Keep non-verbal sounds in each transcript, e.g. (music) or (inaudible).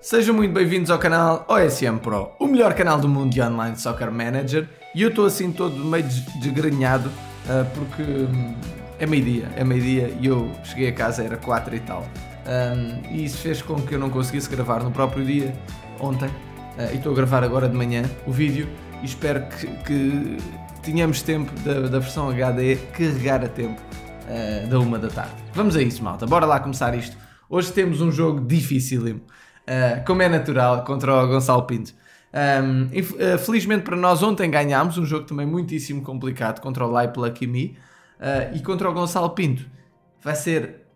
Sejam muito bem-vindos ao canal OSM Pro, o melhor canal do mundo de Online Soccer Manager. E eu estou assim todo meio des- desgrenhado ah, porque hum, é meio-dia, é meio-dia e eu cheguei a casa, era 4 e tal. Ahm, e isso fez com que eu não conseguisse gravar no próprio dia, ontem. Ah, e estou a gravar agora de manhã o vídeo e espero que, que tenhamos tempo da, da versão HD carregar a tempo ah, da uma da tarde. Vamos a isso, malta. Bora lá começar isto. Hoje temos um jogo dificílimo, ah, como é natural, contra o Gonçalo Pinto. Um, inf- uh, felizmente para nós, ontem ganhámos um jogo também muitíssimo complicado contra o Lai Lucky Me uh, e contra o Gonçalo Pinto. Vai ser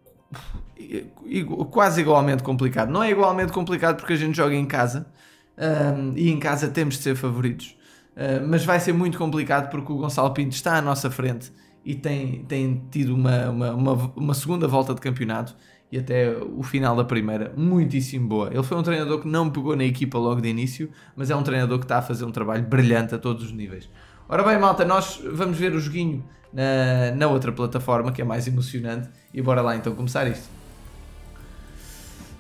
quase igualmente complicado. Não é igualmente complicado porque a gente joga em casa um, e em casa temos de ser favoritos, Uh, mas vai ser muito complicado porque o Gonçalo Pinto está à nossa frente e tem, tem tido uma, uma, uma, uma segunda volta de campeonato e até o final da primeira muitíssimo boa. Ele foi um treinador que não pegou na equipa logo de início, mas é um treinador que está a fazer um trabalho brilhante a todos os níveis. Ora bem, malta, nós vamos ver o joguinho na, na outra plataforma que é mais emocionante e bora lá então começar isto.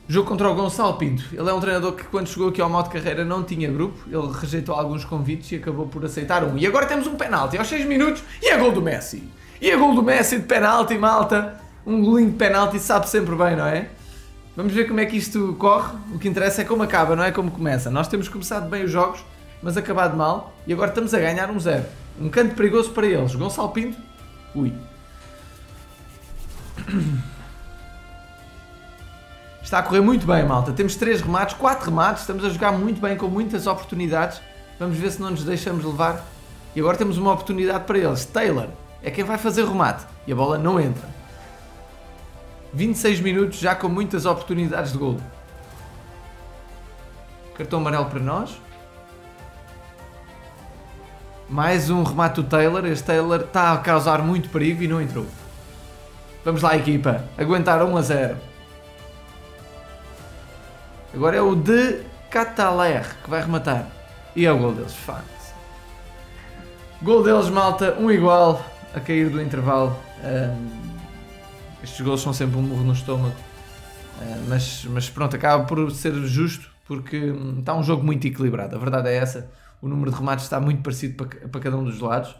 Jogo contra o Gonçalo Pinto. Ele é um treinador que quando chegou aqui ao modo carreira não tinha grupo. Ele rejeitou alguns convites e acabou por aceitar um. E agora temos um penalti aos 6 minutos e é gol do Messi. E é gol do Messi de penalti, malta. Um golinho de penalti sabe sempre bem, não é? Vamos ver como é que isto corre. O que interessa é como acaba, não é como começa. Nós temos começado bem os jogos, mas acabado mal. E agora estamos a ganhar um zero. Um canto perigoso para eles. Gonçalo Pinto. Ui. (clears throat) Está a correr muito bem, malta. Temos 3 remates, 4 remates. Estamos a jogar muito bem, com muitas oportunidades. Vamos ver se não nos deixamos levar. E agora temos uma oportunidade para eles. Taylor é quem vai fazer remate. E a bola não entra. 26 minutos já com muitas oportunidades de gol. Cartão amarelo para nós. Mais um remate do Taylor. Este Taylor está a causar muito perigo e não entrou. Vamos lá, equipa. Aguentar 1 a 0. Agora é o de Cataler que vai rematar. E é o gol deles, facto. Gol deles, malta, um igual a cair do intervalo. Ahm, estes gols são sempre um murro no estômago. Ah, mas, mas pronto, acaba por ser justo porque hum, está um jogo muito equilibrado. A verdade é essa. O número de remates está muito parecido para, para cada um dos lados.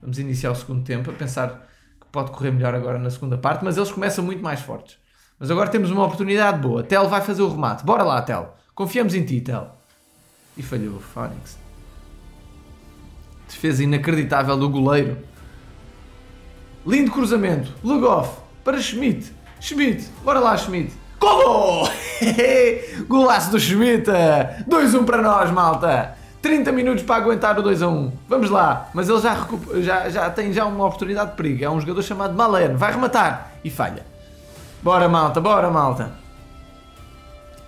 Vamos iniciar o segundo tempo a pensar que pode correr melhor agora na segunda parte, mas eles começam muito mais fortes. Mas agora temos uma oportunidade boa. Tel vai fazer o remate. Bora lá, Tel. Confiamos em ti, Tel. E falhou o Phoenix. Defesa inacreditável do goleiro. Lindo cruzamento. Lugoff para Schmidt. Schmidt. Bora lá, Schmidt. Golo! (laughs) Golaço do Schmidt. 2-1 para nós, malta. 30 minutos para aguentar o 2-1. Vamos lá. Mas ele já, já, já tem já uma oportunidade de perigo. É um jogador chamado Malen. Vai rematar. E falha. Bora malta, bora malta.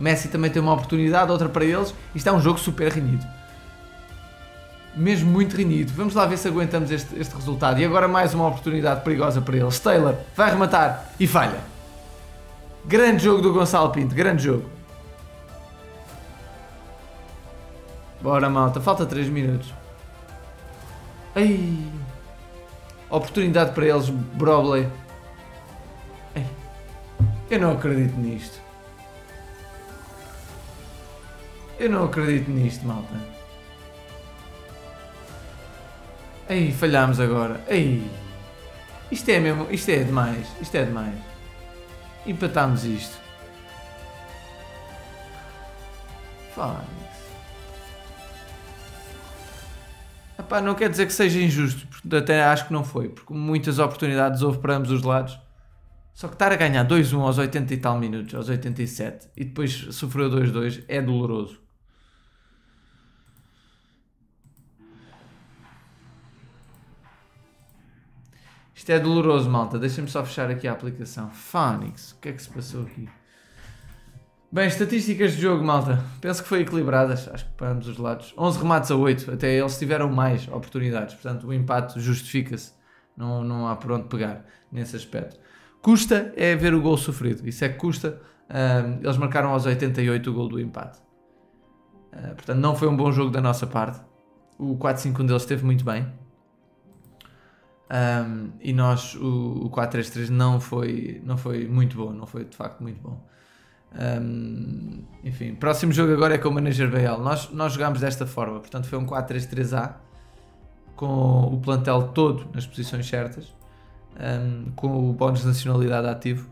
Messi também tem uma oportunidade, outra para eles. Isto é um jogo super renhido. Mesmo muito renhido. Vamos lá ver se aguentamos este, este resultado. E agora mais uma oportunidade perigosa para eles. Taylor vai rematar e falha. Grande jogo do Gonçalo Pinto, grande jogo. Bora malta, falta 3 minutos. Ai. Oportunidade para eles, Brobley. Ai. Eu não acredito nisto. Eu não acredito nisto, malta. Ei, falhámos agora. Ei. Isto é mesmo, isto é demais. Isto é demais. Empatámos isto. Epá, não quer dizer que seja injusto, porque até acho que não foi, porque muitas oportunidades houve para ambos os lados. Só que estar a ganhar 2-1 aos 80 e tal minutos, aos 87, e depois sofreu 2-2, é doloroso. Isto é doloroso, malta. Deixa-me só fechar aqui a aplicação. Phoenix, o que é que se passou aqui? Bem, estatísticas de jogo, malta. Penso que foi equilibradas, acho que para ambos os lados. 11 remates a 8, até eles tiveram mais oportunidades. Portanto, o empate justifica-se. Não, não há por onde pegar nesse aspecto. Custa é ver o gol sofrido. Isso é que custa. Eles marcaram aos 88 o gol do empate. Ah, portanto, não foi um bom jogo da nossa parte. O 4-5-1 deles esteve muito bem. Um, e nós, o, o 4-3-3 não foi, não foi muito bom, não foi de facto muito bom. Um, enfim, próximo jogo agora é com o Manager Real. Nós, nós jogámos desta forma, portanto foi um 4-3-3A com o plantel todo nas posições certas, um, com o bónus de nacionalidade ativo.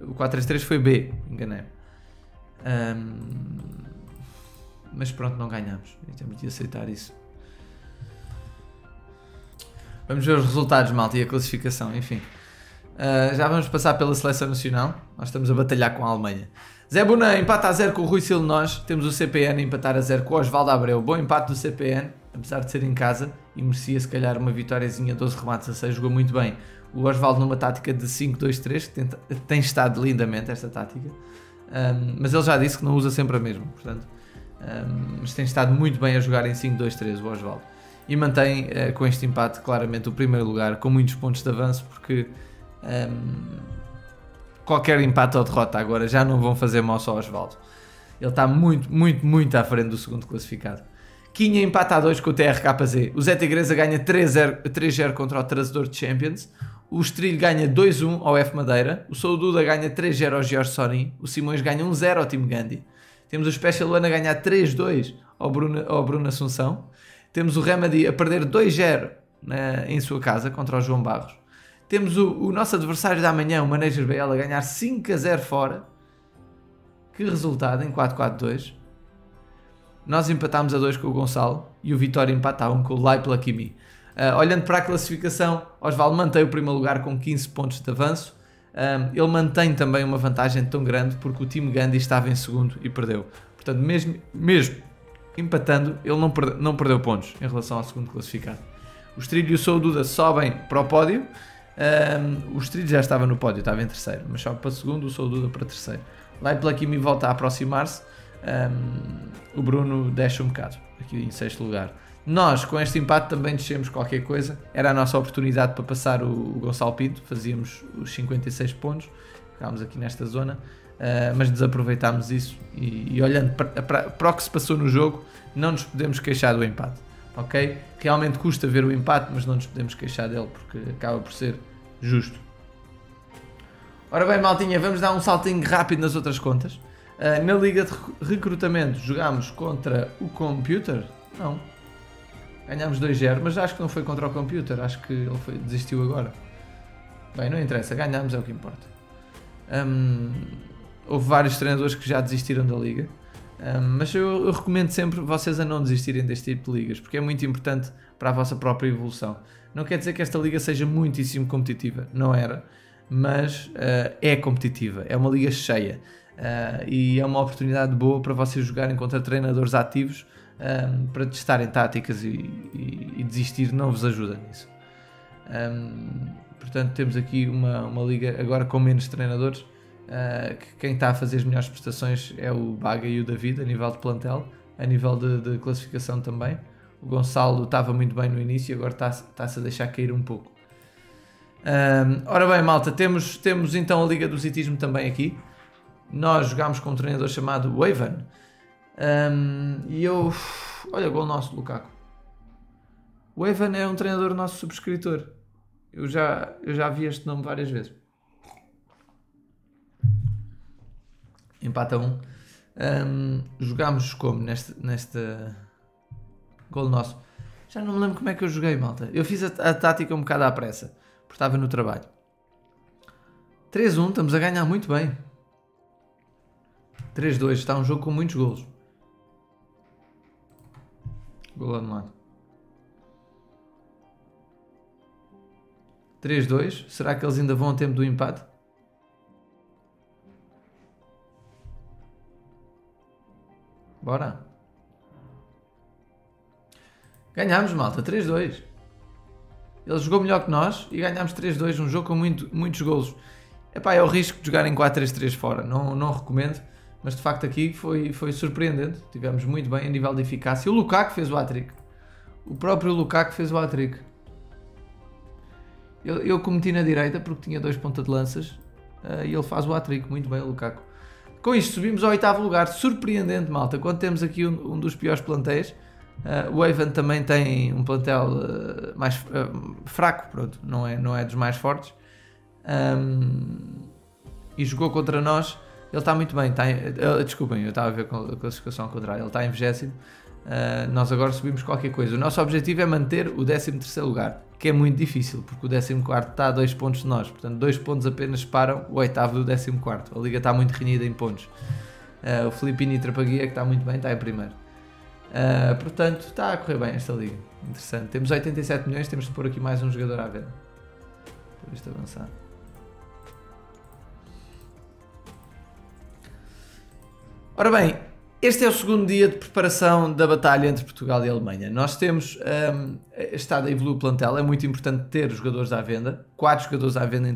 O 4-3-3 foi B, enganei. Um, mas pronto, não ganhamos. E temos de aceitar isso. Vamos ver os resultados, malta, e a classificação, enfim. Uh, já vamos passar pela seleção nacional. Nós estamos a batalhar com a Alemanha. Zé Bonan empata a 0 com o Rui Silnós. Temos o CPN a empatar a 0 com o Osvaldo Abreu. Bom empate do CPN, apesar de ser em casa e merecia se calhar uma vitóriazinha 12 remates a 6. Jogou muito bem. O Osvaldo numa tática de 5-2-3, que tem, tem, estado lindamente esta tática. Um, mas ele já disse que não usa sempre a mesma, portanto. Um, mas tem estado muito bem a jogar em 5-2-3 o Osvaldo. E mantém uh, com este empate claramente o primeiro lugar, com muitos pontos de avanço, porque um, qualquer empate ou derrota agora já não vão fazer mal só ao Osvaldo. Ele está muito, muito, muito à frente do segundo classificado. Quinha empata a 2 com o TRKZ. O Zé Tigresa ganha 3-0 contra o Trazedor de Champions. O Estrilho ganha 2-1 ao F Madeira. O Sou Duda ganha 3-0 ao Jorge Sorin. O Simões ganha 1-0 ao Tim Gandhi. Temos o Special One a ganhar 3-2 ao Bruno, ao Bruno Assunção. Temos o Remedy a perder 2-0 em sua casa contra o João Barros. Temos o, o nosso adversário da manhã, o Manager BL, a ganhar 5 a 0 fora. Que resultado em 4-4-2. Nós empatámos a 2 com o Gonçalo e o Vitória empatavam com o Lai Lakimi. Uh, olhando para a classificação, Osvaldo mantém o primeiro lugar com 15 pontos de avanço. Uh, ele mantém também uma vantagem tão grande porque o time Gandhi estava em segundo e perdeu. Portanto, mesmo, mesmo empatando, ele não, não perdeu pontos em relação ao segundo classificado. Os Trilho e o Sou Duda sobem para o pódio um, o Street já estava no pódio, estava em terceiro, mas só para segundo, o Sou Duda para terceiro. Lá e Kimi volta a aproximar-se, um, o Bruno deixa um bocado, aqui em sexto lugar. Nós, com este empate, também descemos qualquer coisa. Era a nossa oportunidade para passar o, o Gonçalo Pinto, fazíamos os 56 pontos, ficámos aqui nesta zona, uh, mas desaproveitámos isso. E, e olhando para, para, para o que se passou no jogo, não nos podemos queixar do empate ok? Realmente custa ver o empate, mas não nos podemos queixar dele porque acaba por ser justo. Ora bem, maltinha, vamos dar um saltinho rápido nas outras contas. Uh, na liga de recrutamento jogámos contra o Computer? Não. Ganhámos 2-0, mas acho que não foi contra o Computer, acho que ele foi, desistiu agora. Bem, não interessa, ganhámos é o que importa. Um, houve vários treinadores que já desistiram da liga. Um, mas eu, eu, recomendo sempre vocês a não desistirem deste tipo de ligas, porque é muito importante para a vossa própria evolução. Não quer dizer que esta liga seja muitíssimo competitiva, não era, mas uh, é competitiva, é uma liga cheia uh, e é uma oportunidade boa para vocês jogarem contra treinadores ativos um, para testarem táticas e, e, e, desistir não vos ajuda nisso. Um, portanto, temos aqui uma, uma liga agora com menos treinadores Uh, que quem está a fazer as melhores prestações é o Baga e o David, a nível de plantel, a nível de, de classificação também. O Gonçalo estava muito bem no início e agora está-se está a deixar cair um pouco. Um, ora bem, malta, temos, temos então a Liga do Zitismo também aqui. Nós jogámos com um treinador chamado Waven. Um, e eu. Olha, gol nosso, Lukaku. Waven é um treinador nosso subscritor. Eu já, eu já vi este nome várias vezes. Empata 1. Um. Um, jogámos como neste, nesta gol nosso. Já não me lembro como é que eu joguei, malta. Eu fiz a, a tática um bocado à pressa, porque estava no trabalho. 3-1, estamos a ganhar muito bem. 3-2, está um jogo com muitos golos. Gol anulado. 3-2, será que eles ainda vão a tempo do empate? Bora. Ganhámos, malta, 3-2. Ele jogou melhor que nós e ganhámos 3-2, um jogo com muito, muitos golos. Epá, é o risco de jogar em 4-3-3 fora, não, não recomendo, mas de facto aqui foi, foi surpreendente. Tivemos muito bem a nível de eficácia. O Lukaku fez o hat-trick. O próprio Lukaku fez o hat-trick. Eu, eu cometi na direita porque tinha dois ponta de lanças uh, e ele faz o hat-trick. Muito bem, o Lukaku. Com isto subimos ao oitavo lugar, surpreendente malta, quando temos aqui um, um dos piores plantéis. Uh, o Evan também tem um plantel uh, mais uh, fraco, pronto, não é, não é dos mais fortes. Um, e jogou contra nós Ele está muito bem. Está em, uh, desculpem, eu estava a ver a classificação ao contrário. Ele está em 20. Uh, nós agora subimos qualquer coisa. O nosso objetivo é manter o 13 lugar, que é muito difícil, porque o 14 está a 2 pontos de nós. Portanto, 2 pontos apenas separam o oitavo do 14. A liga está muito renhida em pontos. Uh, o Filipini Trapaguia, que está muito bem, está em primeiro. Uh, portanto, está a correr bem esta liga. Interessante. Temos 87 milhões, temos de pôr aqui mais um jogador à venda. Para isto avançar. Ora bem, este é o segundo dia de preparação da batalha entre Portugal e Alemanha. Nós temos um, estado a evoluir o plantel, é muito importante ter os jogadores à venda, quatro jogadores à venda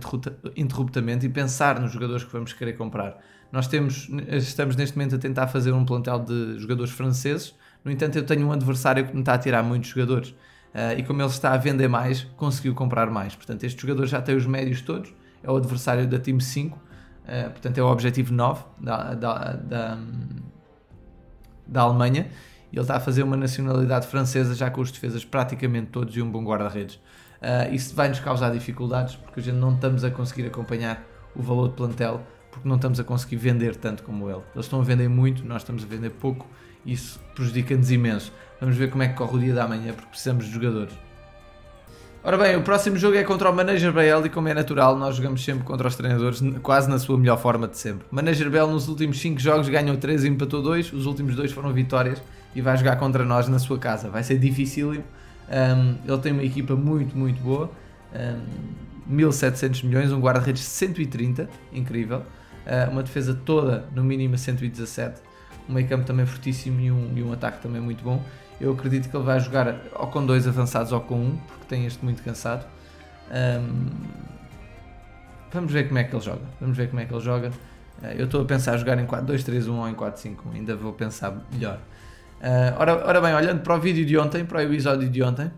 interruptamente e pensar nos jogadores que vamos querer comprar. Nós temos, estamos neste momento a tentar fazer um plantel de jogadores franceses, no entanto, eu tenho um adversário que me está a tirar muitos jogadores uh, e, como ele está a vender mais, conseguiu comprar mais. Portanto, este jogador já tem os médios todos, é o adversário da Team 5, uh, portanto, é o objetivo 9 da, da, da da Alemanha ele está a fazer uma nacionalidade francesa já com os defesas praticamente todos e um bom guarda-redes. Uh, isso vai nos causar dificuldades porque a gente não estamos a conseguir acompanhar o valor de plantel porque não estamos a conseguir vender tanto como ele. Eles estão a vender muito, nós estamos a vender pouco isso prejudica-nos imenso. Vamos ver como é que corre o dia da manhã porque precisamos de jogadores. Ora bem, o próximo jogo é contra o Manager Bale e como é natural, nós jogamos sempre contra os treinadores quase na sua melhor forma de sempre. Manager Bale nos últimos 5 jogos ganhou 3 e empatou 2, os últimos 2 foram vitórias e vai jogar contra nós na sua casa. Vai ser dificílimo, um, ele tem uma equipa muito, muito boa, um, 1700 milhões, um guarda-redes 130, incrível, uh, uma defesa toda no mínimo 117, um meio campo também fortíssimo e um, e um ataque também muito bom. Eu acredito que ele vai jogar ou com dois avançados ou com um, porque tem este muito cansado. Um, vamos ver como é que ele joga. Vamos ver como é que ele joga. Uh, eu estou a pensar jogar em 4-2-3-1 ou em 4-5-1. Ainda vou pensar melhor. Uh, ora, ora bem, olhando para o vídeo de ontem, para o episódio de ontem,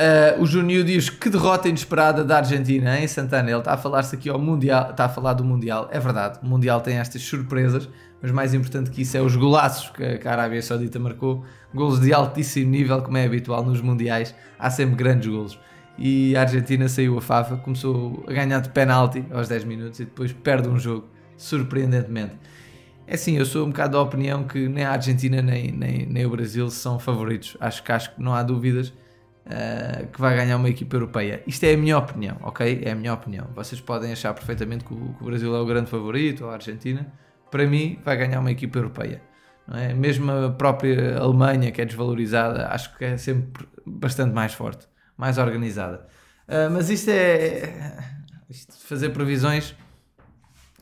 Uh, o Juninho diz que derrota inesperada da Argentina em Santana. Ele está a falar-se aqui ao Mundial, está a falar do Mundial. É verdade, o Mundial tem estas surpresas, mas mais importante que isso é os golaços que a Arábia Saudita marcou. Golos de altíssimo nível, como é habitual nos Mundiais. Há sempre grandes golos. E a Argentina saiu a Fafa, começou a ganhar de penalti aos 10 minutos e depois perde um jogo, surpreendentemente. É assim, eu sou um bocado da opinião que nem a Argentina nem, nem, nem o Brasil são favoritos. Acho que, acho que não há dúvidas uh, que vai ganhar uma equipa europeia. Isto é a minha opinião, ok? É a minha opinião. Vocês podem achar perfeitamente que o, que o Brasil é o grande favorito, ou a Argentina. Para mim, vai ganhar uma equipa europeia. É? Mesmo a própria Alemanha, que é desvalorizada, acho que é sempre bastante mais forte, mais organizada. Uh, mas isto é. Isto, fazer previsões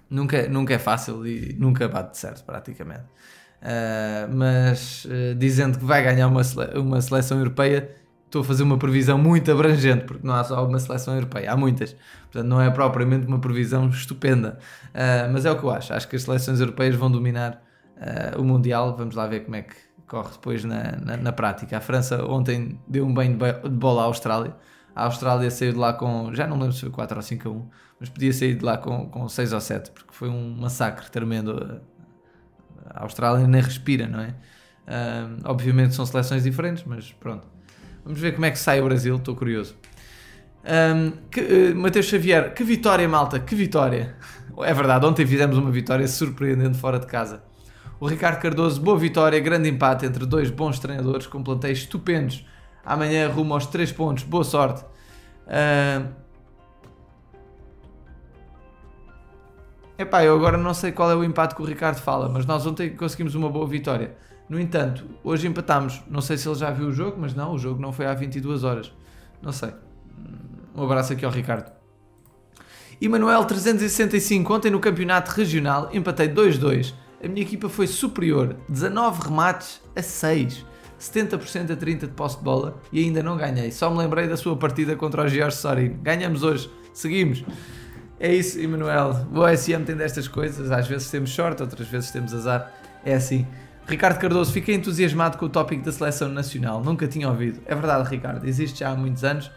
nunca, nunca é fácil e nunca bate certo, praticamente. Uh, mas uh, dizendo que vai ganhar uma, sele uma seleção europeia, estou a fazer uma previsão muito abrangente, porque não há só uma seleção europeia, há muitas. Portanto, não é propriamente uma previsão estupenda. Uh, mas é o que eu acho. Acho que as seleções europeias vão dominar uh, o Mundial. Vamos lá ver como é que corre depois na, na, na, prática. A França ontem deu um bem de bola à Austrália. A Austrália saiu de lá com, já não lembro se foi 4 ou 5 a 1, mas podia sair de lá com, com 6 ou 7, porque foi um massacre tremendo. A Austrália nem respira, não é? Uh, obviamente são seleções diferentes, mas pronto Vamos ver como é que sai o Brasil, estou curioso. Um, uh, Mateus Xavier, que vitória, malta, que vitória. É verdade, ontem fizemos uma vitória surpreendente fora de casa. O Ricardo Cardoso, boa vitória, grande empate entre dois bons treinadores com plantéis estupendos. Amanhã rumo aos 3 pontos, boa sorte. Uh... Epá, eu agora não sei qual é o empate que o Ricardo fala, mas nós ontem conseguimos uma boa vitória. No entanto, hoje empatámos. Não sei se ele já viu o jogo, mas não, o jogo não foi há 22 horas. Não sei. Um abraço aqui ao Ricardo. Emanuel 365, ontem no campeonato regional empatei 2-2. A minha equipa foi superior, 19 remates a 6, 70% a 30 de posse de bola e ainda não ganhei. Só me lembrei da sua partida contra o Jorge Sorino. Ganhamos hoje, seguimos. É isso, Emanuel. O OSM tem destas coisas, às vezes temos sorte, outras vezes temos azar. É assim. Ricardo Cardoso, fiquei entusiasmado com o tópico da seleção nacional, nunca tinha ouvido. É verdade, Ricardo, existe já há muitos anos.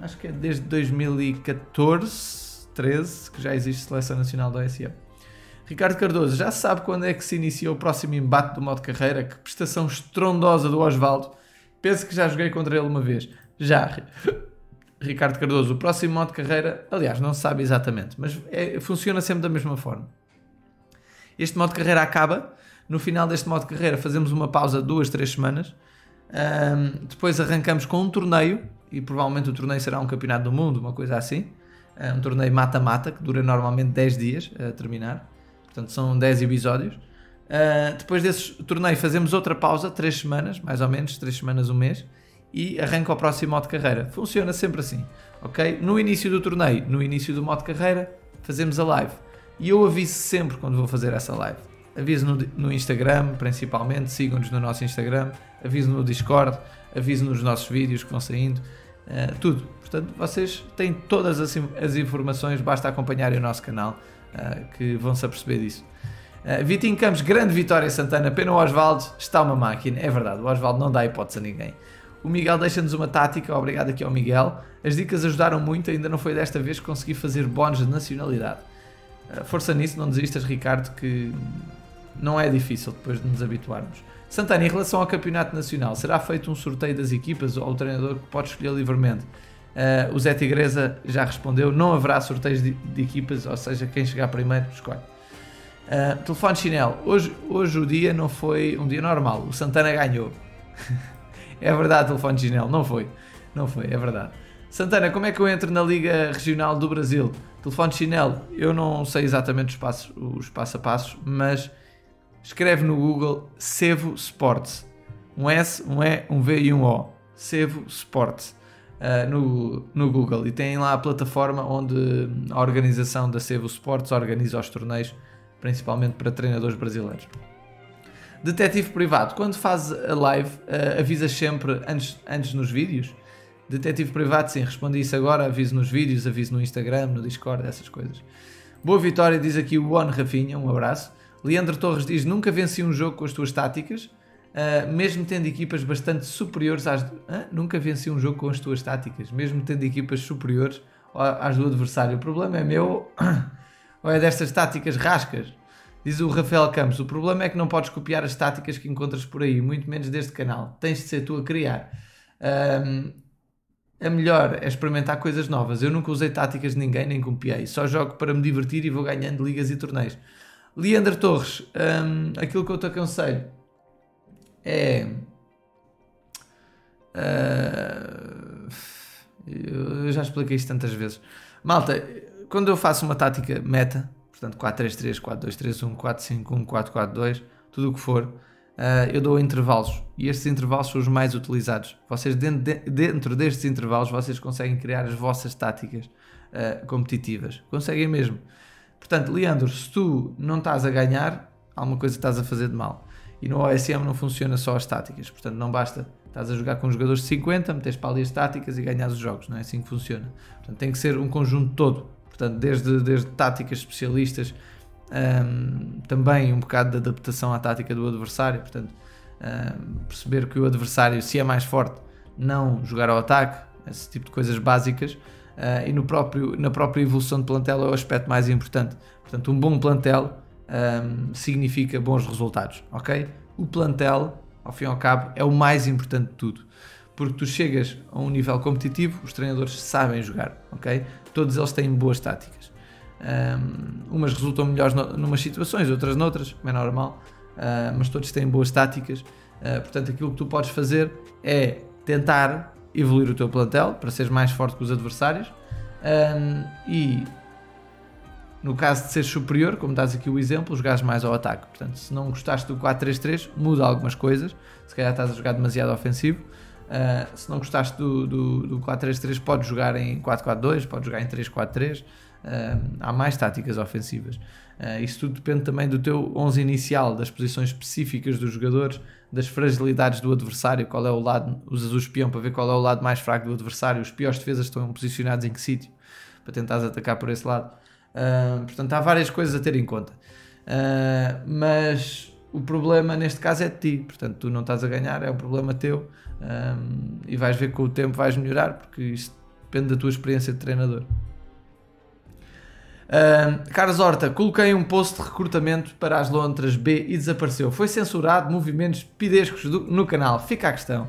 Acho que é desde 2014, 13, que já existe seleção nacional do OSM. Ricardo Cardoso, já sabe quando é que se inicia o próximo embate do modo carreira? Que prestação estrondosa do Osvaldo. Penso que já joguei contra ele uma vez. Já. (laughs) Ricardo Cardoso, o próximo modo carreira, aliás, não se sabe exatamente, mas é, funciona sempre da mesma forma. Este modo de carreira acaba, no final deste modo de carreira fazemos uma pausa de duas, três semanas, um, depois arrancamos com um torneio, e provavelmente o torneio será um campeonato do mundo, uma coisa assim, um torneio mata-mata, que dura normalmente 10 dias a terminar, portanto são 10 episódios. Uh, depois desse torneio fazemos outra pausa, 3 semanas, mais ou menos, 3 semanas, um mês, e arranca o próximo modo de carreira. Funciona sempre assim, ok? No início do torneio, no início do modo de carreira, fazemos a live. E eu aviso sempre quando vou fazer essa live. Aviso no, no Instagram, principalmente, sigam-nos no nosso Instagram, aviso no Discord, aviso nos nossos vídeos que vão saindo, uh, tudo. Portanto, vocês têm todas as, as informações, basta acompanharem o nosso canal uh, que vão se aperceber disso. Uh, Vitinho Campos, grande vitória Santana, pena o Osvaldo, está uma máquina, é verdade, o Osvaldo não dá hipótese a ninguém. O Miguel deixa-nos uma tática, obrigado aqui ao Miguel. As dicas ajudaram muito, ainda não foi desta vez que consegui fazer bónus de nacionalidade. Uh, força nisso, não desistas, Ricardo, que não é difícil depois de nos habituarmos. Santana, em relação ao campeonato nacional, será feito um sorteio das equipas ou o treinador que pode escolher livremente? Uh, o Zé Tigresa já respondeu: não haverá sorteios de, de equipas, ou seja, quem chegar primeiro escolhe. Uh, telefone chinelo, hoje, hoje o dia não foi um dia normal, o Santana ganhou. (laughs) É verdade, telefone chinelo. Não foi. Não foi, é verdade. Santana, como é que eu entro na Liga Regional do Brasil? Telefone chinelo, eu não sei exatamente os passos, os passo a passos, mas escreve no Google Sevo Sports. Um S, um E, um V e um O. Sevo Sports. Uh, no, no Google e tem lá a plataforma onde a organização da Sevo Sports organiza os torneios, principalmente para treinadores brasileiros. Detetive privado, quando faz a live, uh, avisas sempre antes, antes nos vídeos? Detetive privado, sim, respondi isso agora, aviso nos vídeos, aviso no Instagram, no Discord, essas coisas. Boa vitória, diz aqui o One Rafinha, um abraço. Leandro Torres diz: Nunca venci um jogo com as tuas táticas, uh, mesmo tendo equipas bastante superiores às. Nunca venci um jogo com as tuas táticas, mesmo tendo equipas superiores às do adversário. O problema é meu (coughs) ou é destas táticas rascas? Diz o Rafael Campos: o problema é que não podes copiar as táticas que encontras por aí, muito menos deste canal. Tens de ser tu a criar. Um, a melhor é experimentar coisas novas. Eu nunca usei táticas de ninguém, nem copiei. Só jogo para me divertir e vou ganhando ligas e torneios. Leandro Torres, um, aquilo que eu te aconselho é. Uh, eu já expliquei isto tantas vezes. Malta, quando eu faço uma tática meta, portanto 4-3-3, 4-2-3-1, 4-5-1, 4-4-2, tudo o que for, uh, eu dou intervalos e estes intervalos são os mais utilizados. Vocês, dentro, de, dentro destes intervalos, vocês conseguem criar as vossas táticas uh, competitivas. Conseguem mesmo. Portanto, Leandro, se tu não estás a ganhar, alguma coisa estás a fazer de mal. E no OSM não funciona só as táticas, portanto, não basta estás a jogar com jogadores de 50, metes para ali as táticas e ganhas os jogos, não é assim que funciona. Portanto, tem que ser um conjunto todo. Portanto, desde, desde táticas especialistas, um, também um bocado de adaptação à tática do adversário, portanto, um, perceber que o adversário, se é mais forte, não jogar ao ataque, esse tipo de coisas básicas, uh, e no próprio, na própria evolução de plantel é o aspecto mais importante. Portanto, um bom plantel um, significa bons resultados, ok? O plantel, ao fim e ao cabo, é o mais importante de tudo porque tu chegas a um nível competitivo, os treinadores sabem jogar, ok? Todos eles têm boas táticas. Um, umas resultam melhores numas situações, outras noutras, é normal, uh, mas todos têm boas táticas. Uh, portanto, aquilo que tu podes fazer é tentar evoluir o teu plantel para seres mais forte que os adversários um, e no caso de ser superior, como dás aqui o exemplo, jogares mais ao ataque. Portanto, se não gostaste do 4-3-3, muda algumas coisas. Se calhar estás a jogar demasiado ofensivo. Uh, se não gostaste do, do, do 4-3-3, podes jogar em 4-4-2, podes jogar em 3-4-3. Há mais táticas ofensivas. Uh, isso tudo depende também do teu 11 inicial, das posições específicas dos jogadores, das fragilidades do adversário, qual é o lado, usas o espião para ver qual é o lado mais fraco do adversário, os piores defesas estão posicionados em que sítio, para tentares atacar por esse lado. Uh, portanto, há várias coisas a ter em conta. Uh, mas o problema neste caso é de ti, portanto, tu não estás a ganhar, é um problema teu e vais ver que com o tempo vais melhorar, porque isto depende da tua experiência de treinador. Carlos Horta, coloquei um post de recrutamento para as lontras B e desapareceu. Foi censurado movimentos pidescos do, no canal. Fica a questão.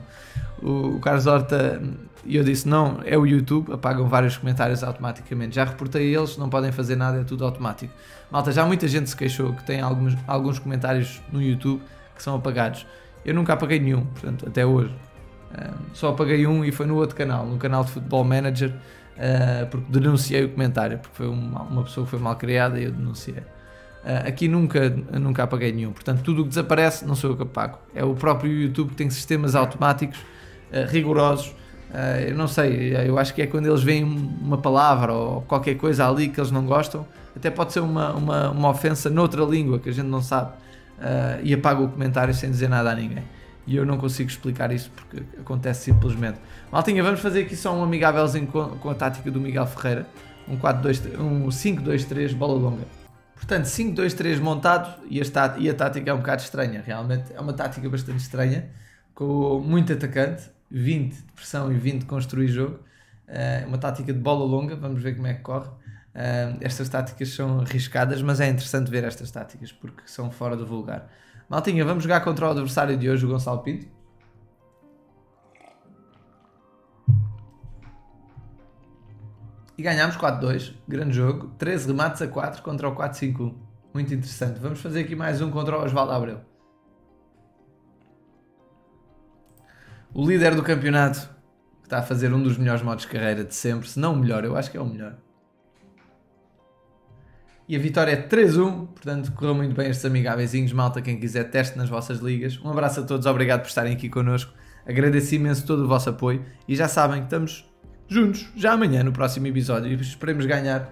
O, o Carlos Horta E eu disse: não, é o YouTube, apagam vários comentários automaticamente. Já reportei eles, não podem fazer nada, é tudo automático. Malta, já muita gente se queixou que tem alguns, alguns comentários no YouTube que são apagados. Eu nunca apaguei nenhum, portanto, até hoje. Só apaguei um e foi no outro canal, no canal de Futebol Manager, uh, porque denunciei o comentário, porque foi uma, uma pessoa que foi mal criada e eu denunciei. Uh, aqui nunca, nunca apaguei nenhum, portanto, tudo o que desaparece não sou eu que apago. É o próprio YouTube que tem sistemas automáticos rigorosos Uh, eu não sei, eu acho que é quando eles veem uma palavra ou qualquer coisa ali que eles não gostam, até pode ser uma, uma, uma ofensa noutra língua que a gente não sabe, e apaga o comentário sem dizer nada a ninguém. E eu não consigo explicar isso porque acontece simplesmente. Maltinha, vamos fazer aqui só um amigávelzinho com, com a tática do Miguel Ferreira, um, 4-2, um 5-2-3, bola longa. Portanto, 5-2-3 montado e a, e a tática é um bocado estranha, realmente é uma tática bastante estranha, com muito atacante 20 de pressão e 20 de construir jogo. É uma tática de bola longa, vamos ver como é que corre. Uh, estas táticas são arriscadas, mas é interessante ver estas táticas porque são fora do vulgar. Maltinha, vamos jogar contra o adversário de hoje, o Gonçalo Pinto. E ganhámos 4-2, grande jogo. 13 remates a 4 contra o 4-5-1. Muito interessante. Vamos fazer aqui mais um contra o Osvaldo Abreu. o líder do campeonato, que está a fazer um dos melhores modos de carreira de sempre, se não o melhor, eu acho que é o melhor. E a vitória é 3-1, portanto correu muito bem estes amigáveis, malta, quem quiser teste nas vossas ligas. Um abraço a todos, obrigado por estarem aqui connosco. Agradeço imenso todo o vosso apoio e já sabem que estamos juntos já amanhã no próximo episódio e esperemos ganhar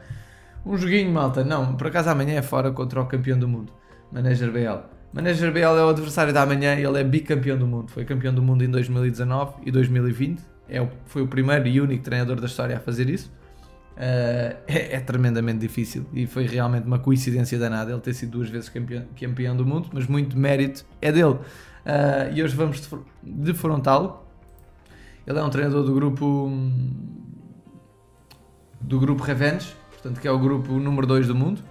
um joguinho, malta. Não, por acaso amanhã é fora contra o campeão do mundo, Manager BL. Manager BL é o adversário da manhã e ele é bicampeão do mundo. Foi campeão do mundo em 2019 e 2020. É o, foi o primeiro e único treinador da história a fazer isso. Uh, é, é, tremendamente difícil e foi realmente uma coincidência danada ele ter sido duas vezes campeão, campeão do mundo, mas muito mérito é dele. Uh, e hoje vamos defrontá-lo. Ele é um treinador do grupo do grupo Revenge, portanto que é o grupo número 2 do mundo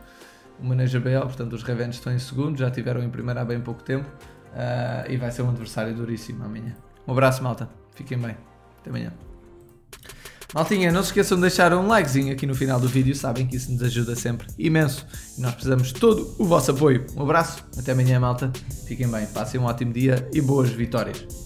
o Manager BL, portanto os Ravens estão em segundo, já tiveram em primeiro há bem pouco tempo uh, e vai ser um adversário duríssimo amanhã. Um abraço, malta. Fiquem bem. Até amanhã. Maltinha, não se esqueçam de deixar um likezinho aqui no final do vídeo, sabem que isso nos ajuda sempre imenso e nós precisamos de todo o vosso apoio. Um abraço, até amanhã, malta. Fiquem bem, passem um ótimo dia e boas vitórias.